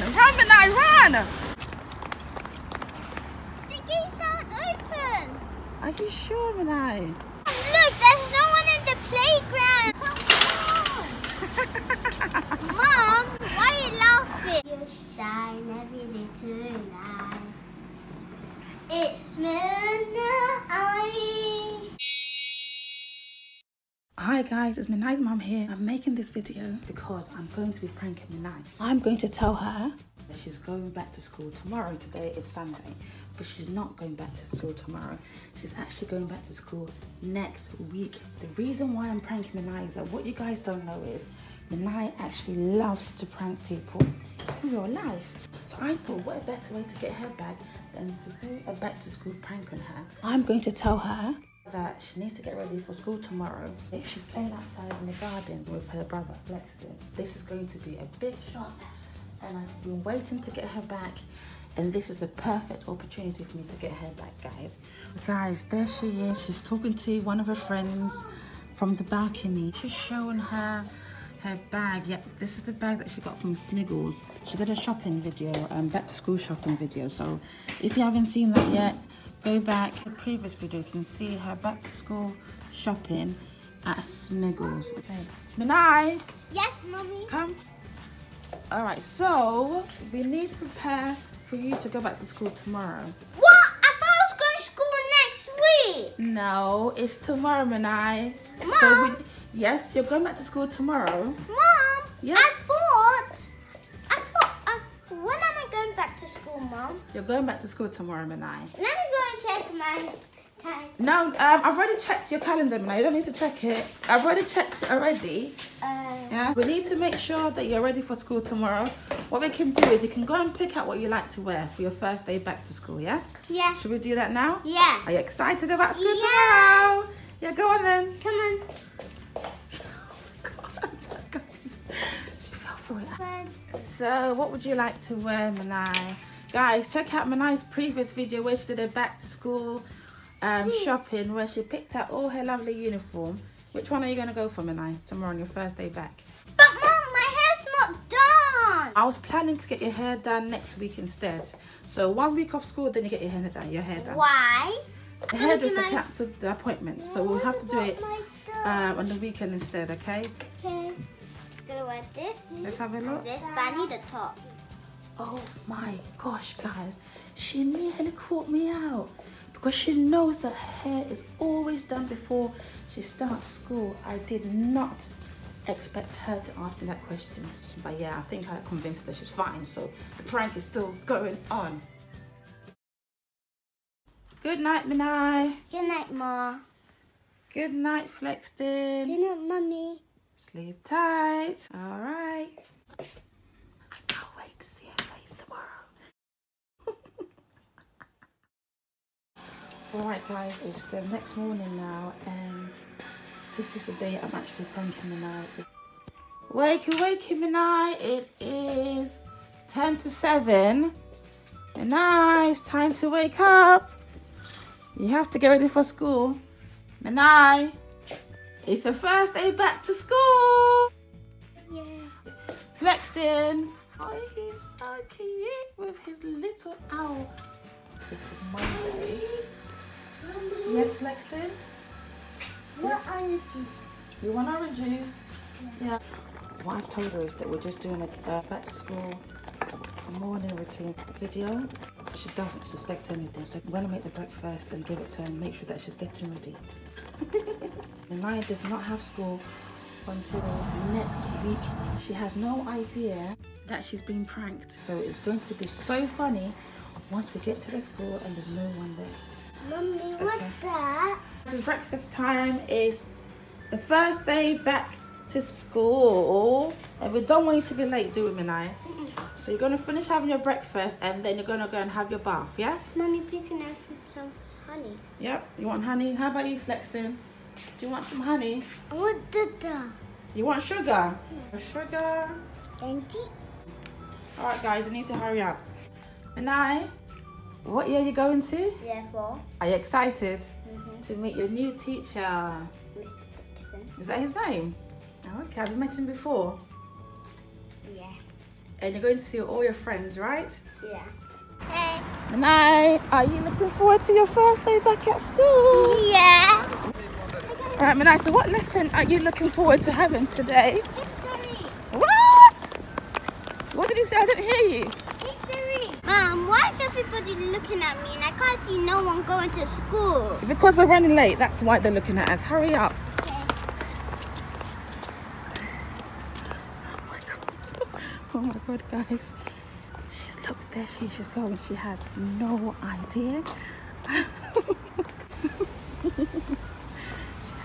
run! Run, I run! The gates aren't open. Are you sure, Minai? Look, there's no one in the playground. Mom, why are you laughing? You shine every little light. It's midnight. Hi guys, it's Minai's mom here. I'm making this video because I'm going to be pranking Minai. I'm going to tell her that she's going back to school tomorrow. Today is Sunday, but she's not going back to school tomorrow. She's actually going back to school next week. The reason why I'm pranking Minai is that what you guys don't know is Minai actually loves to prank people in real life. So I thought, what a better way to get her back than to do a back to school prank on her. I'm going to tell her that she needs to get ready for school tomorrow. She's playing outside in the garden with her brother Flexton. This is going to be a big shock and I've been waiting to get her back and this is the perfect opportunity for me to get her back guys. Guys, there she is. She's talking to one of her friends from the balcony. She's showing her her bag. Yep, this is the bag that she got from Smiggles. She did a shopping video, um, back to school shopping video. So if you haven't seen that yet, go back the previous video you can see her back to school shopping at Smiggles okay Minai Yes, mommy. come all right so we need to prepare for you to go back to school tomorrow What? I thought I was going to school next week. no it's tomorrow Minai Mom. so we, yes you're going back to school tomorrow Mom, Yes? I thought, I thought, uh, when am I going back to school, Mom? you're going back to school tomorrow Minai Let me go and check my time. no um, I've already checked your calendar Minai you don't need to check it I've already checked it already Uh, Yeah, we need to make sure that you're ready for school tomorrow. What we can do is you can go and pick out what you like to wear for your first day back to school, yes? yeah, Should we do that now? yeah. Are you excited about school Yeah. tomorrow? Yeah, go on then. Come on. Come on, guys. She fell for it. So, what would you like to wear, Minai? Guys, check out Minai's previous video where she did a back to school um, Yes. shopping where she picked out all her lovely uniform. Which one are you going to go for, Minai, tomorrow on your first day back? But Mom, my hair's not done. I was planning to get your hair done next week instead. So one week off school, then you get your hair done. Your hair done. Why? The hairdresser my- cancelled the appointment, so we'll have to do it um, on the weekend instead. Okay? Okay. Gonna wear this. Let's have a look. This, but I need a top. Oh my gosh, guys! She nearly caught me out because she knows that hair is always done before she starts school. I did not expect her to ask me that question, but yeah, I think I convinced her she's fine. So the prank is still going on. Good night, Minai. Good night, Ma. Good night, Flexton. Good night, Mummy. Sleep tight. All right. I can't wait to see her face tomorrow. All right, guys. It's the next morning now, and this is the day I'm actually pranking Minai. Wakey, wakey, Minai. It is 10 to 7. Minai, it's time to wake up. You have to get ready for school. Minai. It's the first day back to school. Yeah. Flexton. Oh, he's so cute with his little owl. It is Monday. Yes, Flexton. What are you? You want orange juice? Yeah. What I've told her is that we're just doing a back to school morning routine video, so she doesn't suspect anything. So when gonna make the breakfast and give it to her and make sure that she's getting ready. Naya does not have school until next week. She has no idea that she's being pranked. So it's going to be so funny once we get to the school and there's no one there. Mummy, what's that? It's breakfast time is the first day back to school. And we don't want you to be late, do we, Minai? So you're going to finish having your breakfast and then you're going to go and have your bath, yes? Mummy, please can I have some honey? Yep. You want honey? How about you, Flexton? Do you want some honey? I want dog. You want sugar? Sugar. Thank you. All right, guys, I need to hurry up. Minai, what year are you going to? Therefore, Are you excited mm-hmm. to meet your new teacher? Mr. Dixon. Is that his name? Oh, okay. Have you met him before? Yeah. and you're going to see all your friends, right? Yeah. Hey. Minai, are you looking forward to your first day back at school? Yeah. All right, Minai, so what lesson are you looking forward to having today? History. What? What did he say? I didn't hear you. Why is everybody looking at me and I can't see no one going to school? Because we're running late, that's why they're looking at us. Hurry up. Okay. Oh my god, guys. She's look there she she's going. She has no idea.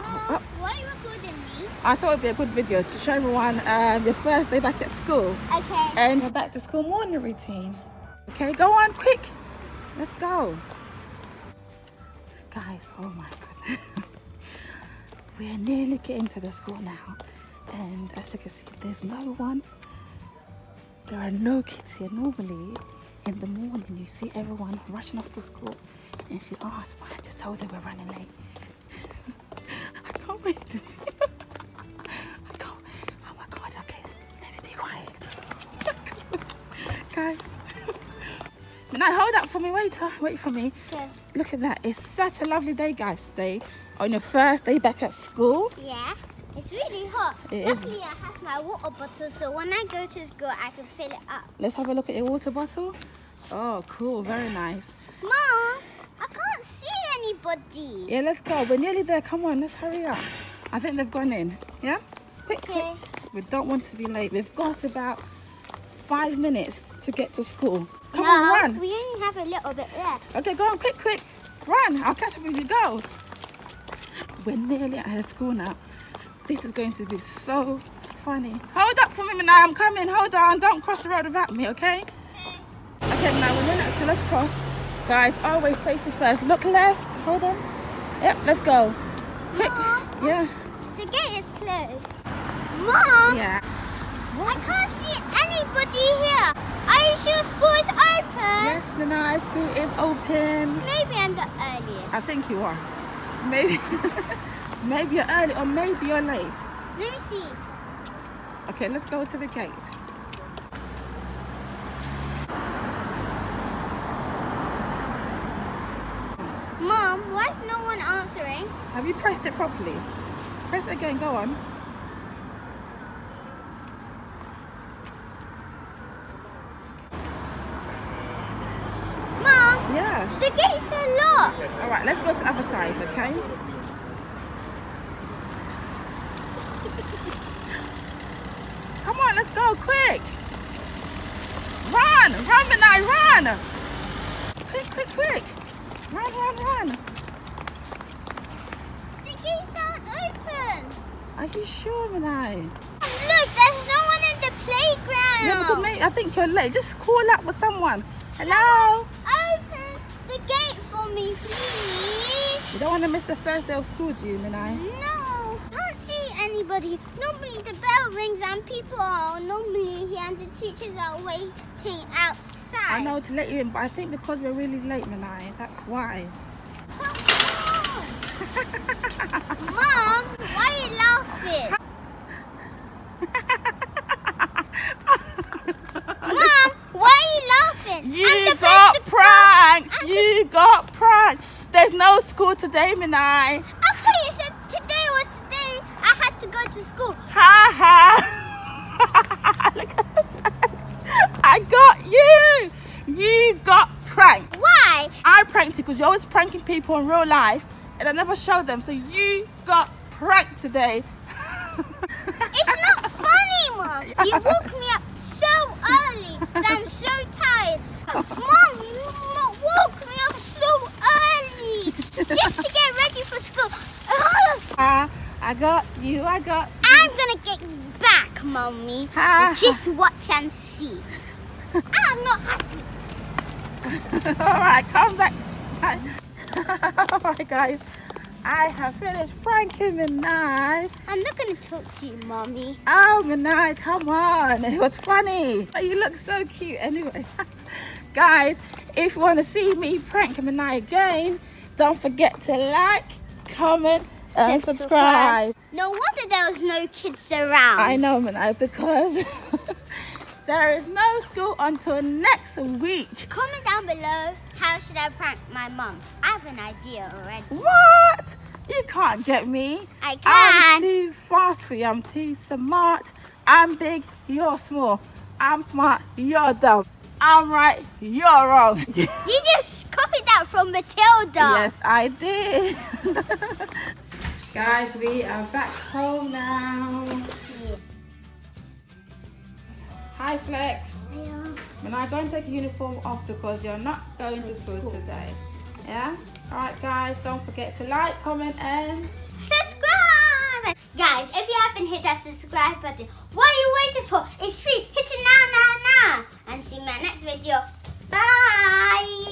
Why are you recording me? I thought it'd be a good video to show everyone uh, your first day back at school Okay. and your back to school morning routine. Okay, go on, quick. Let's go. Guys, oh my goodness. We're nearly getting to the school now. And as you can see, there's no one. There are no kids here. Normally, in the morning, you see everyone rushing off to school. And she asked why I just told her we're running late. I can't wait to see. Now hold up for me, wait, uh, wait for me. Okay. Look at that. It's such a lovely day, guys, today. On your first day back at school. Yeah. It's really hot. It is. Luckily, I have my water bottle, so when I go to school, I can fill it up. Let's have a look at your water bottle. Oh, cool. Very nice. Mom, I can't see anybody. Yeah, let's go. We're nearly there. Come on, let's hurry up. I think they've gone in. Yeah? Quick, quick. Okay. We don't want to be late. We've got about five minutes to get to school. Come no, on, run. we only have a little bit left. Okay, go on, quick, quick. Run. I'll catch up with you. Go. We're nearly at her school now. This is going to be so funny. Hold up for me, now. I'm coming. Hold on. Don't cross the road without me, okay? Okay, now we're nearly at school. Let's cross. Guys, always safety first. Look left. Hold on. Yep, let's go. Quick. Mom, Yeah. the gate is closed. Mom, Yeah. I can't see anybody here. Are you sure school is open? Yes, Minai, school is open. Maybe I'm the earliest. I think you are. Maybe. maybe you're early or maybe you're late. Let me see. Okay, let's go to the gate. Mom, why is no one answering? Have you pressed it properly? Press it again, go on. Mom, Yeah. the gates are locked. All right, let's go to the other side, okay? Come on, let's go, quick. Run, run, Minai, run. Quick, quick, quick. Run, run, run. The gates aren't open. Are you sure, Minai? Look, there's no one in the playground. Yeah, because maybe, I think you're late. Just call out for someone. Hello? The please. You don't want to miss the first day of school, do you, Minai? No, I can't see anybody. Normally the bell rings and people are normally here and the teachers are waiting outside. I know to let you in, but I think because we're really late, Minai, that's why. Mom, why are you laughing? Mom, why are you? I'm You got to pranked! I'm You got pranked! There's no school today, Minai. I thought you said today was the day I had to go to school. Ha ha! Look at that. I got you! You got pranked. Why? I pranked you because you're always pranking people in real life and I never show them. So you got pranked today. It's not funny, Mom. You woke me up so early that I'm so tired. Mom, you woke me up so early just to get ready for school. Ah, I got you. I got you. I'm gonna get you back, Mommy. Just watch and see. I'm not happy. All right, come back. All right, guys. I have finished pranking Minai. I'm not gonna talk to you, Mommy. Oh, Minai, come on. It was funny. You look so cute. Anyway, guys, if you want to see me prank Minai again, don't forget to like, comment, and subscribe. No wonder there was no kids around. I know, Minai, because there is no school until next week. Comment down below how should I prank my mom I have an idea already. What? You can't get me. I can. I'm too fast for you. I'm too smart. I'm big, you're small. I'm smart, you're dumb. I'm right, you're wrong. you just copied that from Matilda. Yes, I did. Guys, we are back home now. Hi, Flex. Yeah. We're not going to take your uniform off because you're not going to school, school. today. Yeah? Alright, guys, don't forget to like, comment, and subscribe. Guys, if you haven't hit that subscribe button, what are you waiting for? It's free. Hit it and see my next video. Bye!